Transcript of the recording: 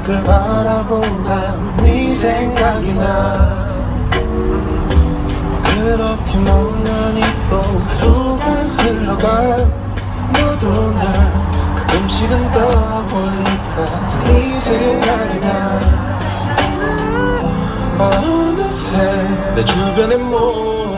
밖을 바라보다 네 생각이 나. 그렇게 멍하니 또 하루가 흘러가. 너도 날 가끔씩은 떠올리까 네 생각이 나. 어느새 내 주변의 모 뭐